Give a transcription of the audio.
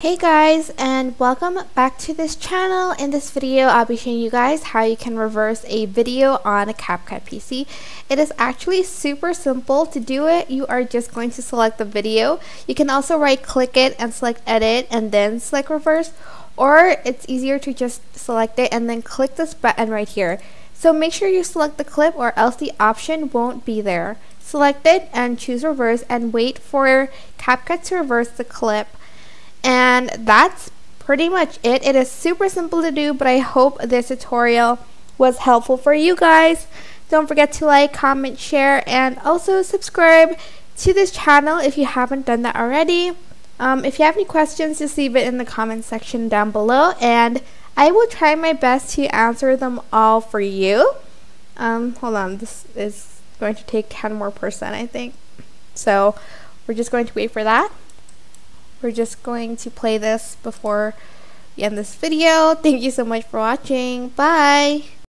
Hey guys and welcome back to this channel. In this video I'll be showing you guys how you can reverse a video on a CapCut PC. It is actually super simple to do it. You are just going to select the video. You can also right click it and select edit and then select reverse or it's easier to just select it and then click this button right here. So make sure you select the clip or else the option won't be there. Select it and choose reverse and wait for CapCut to reverse the clip and that's pretty much it. It is super simple to do, but I hope this tutorial was helpful for you guys. Don't forget to like, comment, share, and also subscribe to this channel if you haven't done that already. Um, if you have any questions, just leave it in the comment section down below, and I will try my best to answer them all for you. Um, hold on, this is going to take 10 more percent, I think. So we're just going to wait for that. We're just going to play this before we end this video. Thank you so much for watching. Bye!